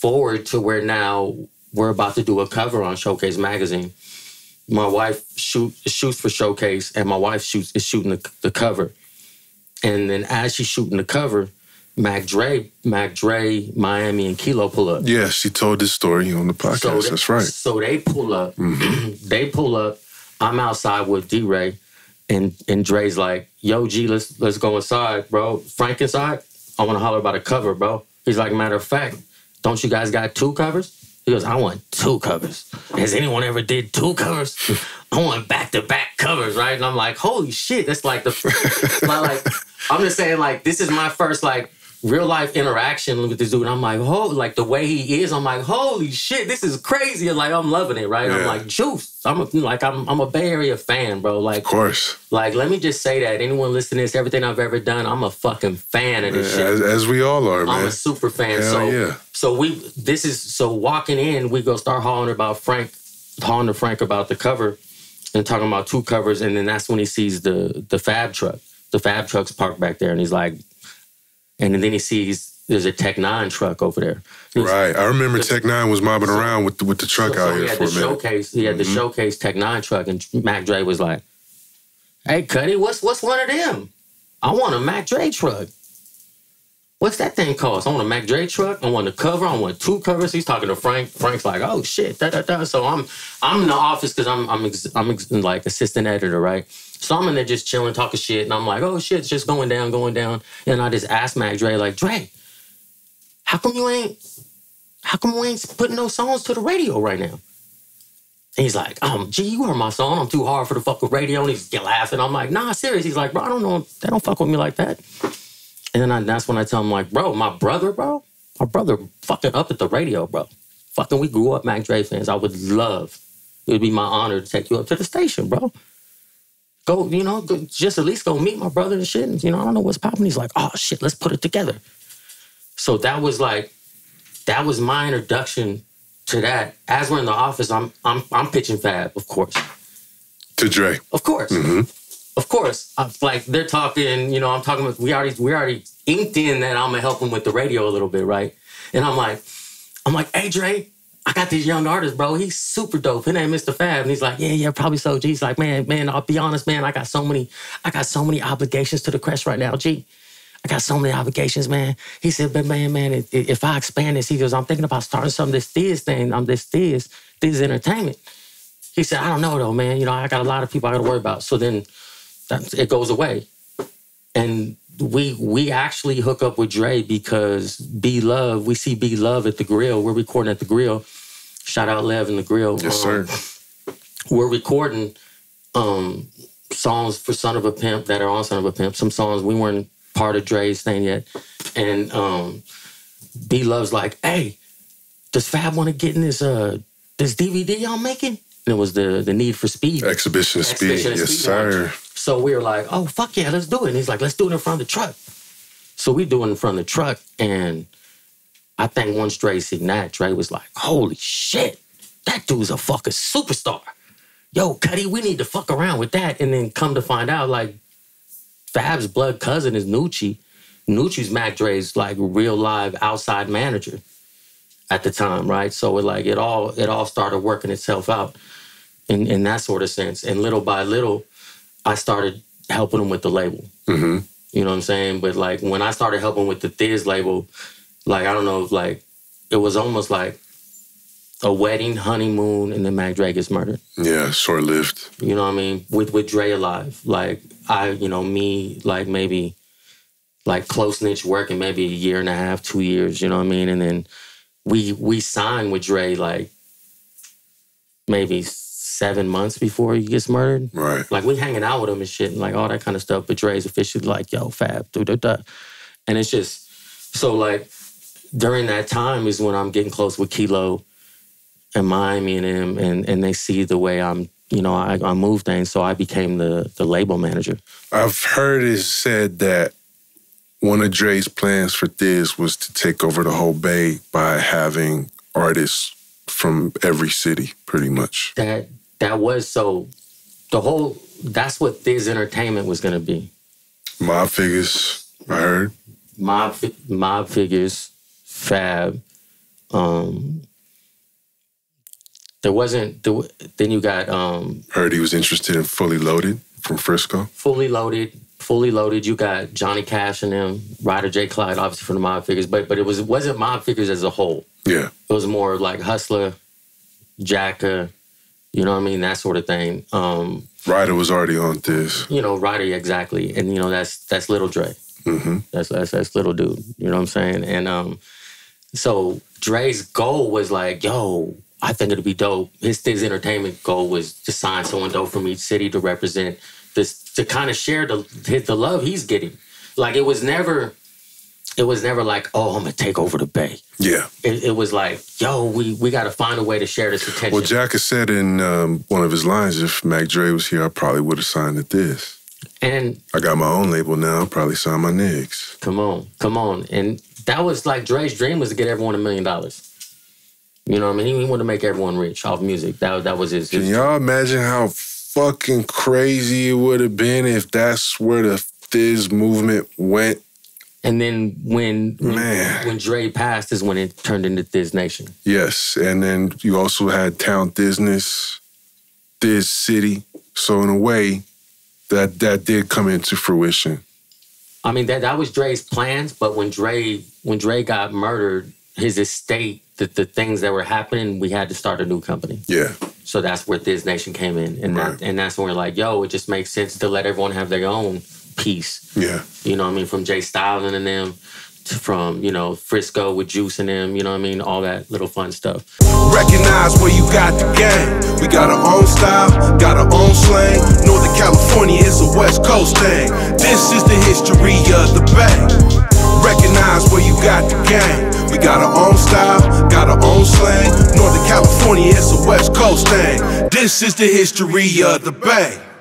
forward to where now we're about to do a cover on Showcase magazine. My wife shoot shoots for Showcase, and my wife shoots is shooting the, the cover. And then as she's shooting the cover, Mac Dre, Mac Dre, Miami, and Kilo pull up. Yeah, she told this story on the podcast. So they, That's right. So they pull up. Mm-hmm. they pull up. I'm outside with D Ray, and and Dre's like, "Yo, G, let's let's go inside, bro. Frank inside. I want to holler about a cover, bro." He's like, "Matter of fact, don't you guys got two covers?" He goes, "I want two covers. Has anyone ever did two covers? I want back to back covers, right?" And I'm like, "Holy shit, that's like the like, like I'm just saying, like this is my first like." Real life interaction with this dude, and I'm like, oh, like the way he is, I'm like, holy shit, this is crazy. And like, I'm loving it, right? I'm like, juice. I'm a, like, I'm, I'm a Bay Area fan, bro. Like, Of course. like, let me just say that anyone listening to this, everything I've ever done, I'm a fucking fan of this shit. As, as we all are, I'm a super fan. Hell so, yeah. So we, this is so walking in, we go start hollering about Frank, hollering to Frank about the cover, and talking about two covers, and then that's when he sees the the Fab truck. The Fab truck's parked back there, and he's like, and then he sees there's a Tech N9ne truck over there. He's- Right. I remember Tech N9ne was mobbing around with the, with the truck so, out so he here had for the a minute. showcase. He had the Mhm. showcase Tech N9ne truck, and Mac Dre was like, "Hey, Cuddy, what's what's one of them? I want a Mac Dre truck. What's that thing cost? I want a Mac Dre truck. I want a cover. I want two covers." He's talking to Frank. Frank's like, "Oh shit, da da da." So I'm I'm in the office because I'm I'm ex- I'm ex- like assistant editor, right? So I'm in there just chilling, talking shit, and I'm like, "Oh shit, it's just going down, going down." And I just asked Mac Dre, like, "Dre, how come you ain't how come we ain't putting no songs to the radio right now? And he's like, um, gee, you heard my song. I'm too hard for the fucking radio. And he's laughing. I'm like, nah, serious. He's like, bro, I don't know. They don't fuck with me like that. And then I, that's when I tell him, like, bro, my brother, bro, my brother fucking up at the radio, bro. Fucking, we grew up Mac Dre fans. I would love, it would be my honor to take you up to the station, bro. Go, you know, go, just at least go meet my brother and shit. And, you know, I don't know what's popping. He's like, oh shit, let's put it together. So that was like, that was my introduction to that. As we're in the office, I'm I'm I'm pitching Fab, of course, To Dre. of course, hmm of course. I'm, like they're talking, you know, I'm talking with we already we already inked in that I'm gonna help them with the radio a little bit, right? And I'm like, I'm like, hey Dre, I got this young artist, bro. He's super dope. His name Mistah Fab, and he's like, yeah, yeah, probably so. G. He's like, man, man, I'll be honest, man. I got so many, I got so many obligations to the crest right now, G. I got so many obligations, man. He said, but man, man, if, I expand this, he goes, I'm thinking about starting some this Thizz thing. I'm this this, this Entertainment. He said, I don't know though, man. You know, I got a lot of people I got to worry about. So then that, it goes away. And we we actually hook up with Dre because B Love, we see B Love at the grill. We're recording at the grill. Shout out Lev and the grill. Yes, Um, sir. we're recording um songs for Son of a Pimp that are on Son of a Pimp. Some songs we weren't part of Dre's thing yet. And um B Love's like, hey, does Fab want to get in this uh this DVD y'all making? And it was the the need for speed. Exhibition of speed. Exhibition of Yes, speed. sir. So we were like, oh fuck yeah, let's do it. And he's like, let's do it in front of the truck. So we do it in front of the truck. And I think once Dre seen that, Dre was like, holy shit, that dude's a fucking superstar. Yo, Cuddy, we need to fuck around with that. And then come to find out, like, Fab's blood cousin is Nucci. Nucci's Mac Dre's like real live outside manager at the time, right? So it like it all it all started working itself out in, in that sort of sense. And little by little, I started helping him with the label. hmm You know what I'm saying? But like when I started helping with the Thizz label, like I don't know, if, like it was almost like a wedding, honeymoon, and then Mac Dre gets murdered. Yeah, short lived. You know what I mean? With with Dre alive, like I, you know, me, like maybe like close niche working maybe a year and a half, two years. You know what I mean? And then we we signed with Dre like maybe seven months before he gets murdered. Right. Like we hanging out with him and shit and like all that kind of stuff. But Dre's officially like, yo, Fab, da da da. And it's just so like during that time is when I'm getting close with Kilo and Miami and him and and they see the way I'm, you know, I, I move things. So I became the the label manager. I've heard it said that one of Dre's plans for this was to take over the whole Bay by having artists from every city, pretty much. That that was so the whole that's what this entertainment was gonna be. Mob figures, I heard. Mob mob figures, Fab, Um, there wasn't. There, then you got um, Heard he was interested in Fully Loaded from Frisco. fully loaded. Fully loaded. You got Johnny Cash and them, Rydah J. Klyde, obviously from the Mob Figures, but but it was it wasn't Mob Figures as a whole. Yeah. It was more like Hustler, Jacka, you know what I mean, that sort of thing. Um, Rydah was already on this. you know, Rydah exactly, and you know that's that's Little Dre. hmm That's that's that's little dude. You know what I'm saying? And um, so Dre's goal was like, yo, I think it'd be dope. His his entertainment goal was to sign someone dope from each city to represent this, to kind of share the the love he's getting. Like it was never, it was never like, oh, I'm gonna take over the Bay. Yeah. It, it was like, yo, we we got to find a way to share this attention. Well, Jacka said in um, one of his lines, if Mac Dre was here, I probably would have signed at this. and I got my own label now. I'll probably sign my niggas. Come on, come on. And that was like Dre's dream was to get everyone a million dollars. You know what I mean? He, wanted to make everyone rich off music. That that was his. Can y'all imagine how fucking crazy it would have been if that's where the Thizz movement went? And then when when, Man. when Dre passed is when it turned into Thizz Nation. Yes. And then you also had Town Business, Thizz City. So in a way, that that did come into fruition. I mean that that was Dre's plans, but when Dre when Dre got murdered, his estate, the, the things that were happening, we had to start a new company. Yeah. So that's where Thizz Nation came in, and Right. that and that's when we're like, yo, it just makes sense to let everyone have their own piece. Yeah. You know what I mean? From J. Stalin and them, to, from, you know, Frisco with Juice and them, you know what I mean? All that little fun stuff. Recognize where you got the game. We got our own style, got our own slang. Northern California is a West Coast thing. This is the history of the Bay. Recognize where you got the game. We got our own style, got our own slang. Northern California is a West Coast thing. This is the history of the Bay.